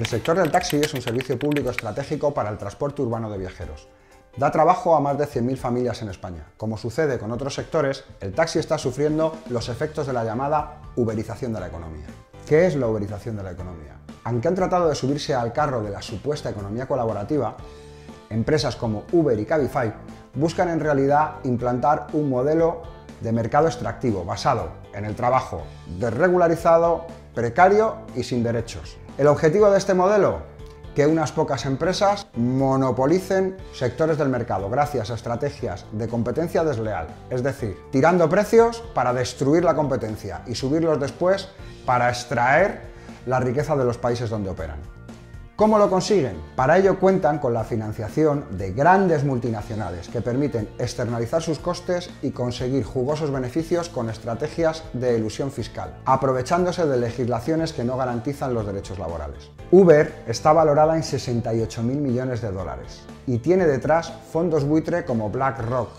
El sector del taxi es un servicio público estratégico para el transporte urbano de viajeros. Da trabajo a más de 100.000 familias en España. Como sucede con otros sectores, el taxi está sufriendo los efectos de la llamada uberización de la economía. ¿Qué es la uberización de la economía? Aunque han tratado de subirse al carro de la supuesta economía colaborativa, empresas como Uber y Cabify buscan en realidad implantar un modelo de mercado extractivo basado en el trabajo desregularizado, precario y sin derechos. ¿El objetivo de este modelo? Que unas pocas empresas monopolicen sectores del mercado gracias a estrategias de competencia desleal, es decir, tirando precios para destruir la competencia y subirlos después para extraer la riqueza de los países donde operan. ¿Cómo lo consiguen? Para ello cuentan con la financiación de grandes multinacionales que permiten externalizar sus costes y conseguir jugosos beneficios con estrategias de ilusión fiscal, aprovechándose de legislaciones que no garantizan los derechos laborales. Uber está valorada en 68.000 millones de dólares y tiene detrás fondos buitre como BlackRock,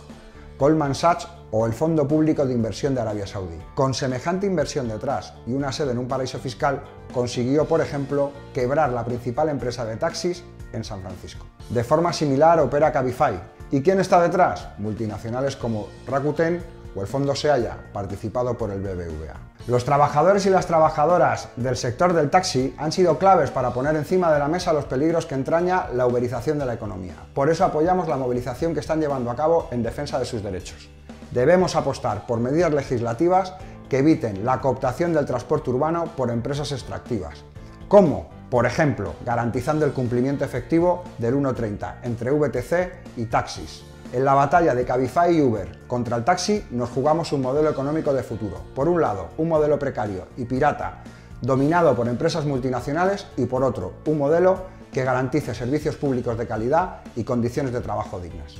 Goldman Sachs o el Fondo Público de Inversión de Arabia Saudí. Con semejante inversión detrás y una sede en un paraíso fiscal, consiguió, por ejemplo, quebrar la principal empresa de taxis en San Francisco. De forma similar opera Cabify. ¿Y quién está detrás? Multinacionales como Rakuten o el Fondo Seaya, participado por el BBVA. Los trabajadores y las trabajadoras del sector del taxi han sido claves para poner encima de la mesa los peligros que entraña la uberización de la economía. Por eso apoyamos la movilización que están llevando a cabo en defensa de sus derechos. Debemos apostar por medidas legislativas que eviten la cooptación del transporte urbano por empresas extractivas. ¿Cómo? Por ejemplo, garantizando el cumplimiento efectivo del 1.30 entre VTC y taxis. En la batalla de Cabify y Uber contra el taxi nos jugamos un modelo económico de futuro. Por un lado, un modelo precario y pirata dominado por empresas multinacionales y por otro, un modelo que garantice servicios públicos de calidad y condiciones de trabajo dignas.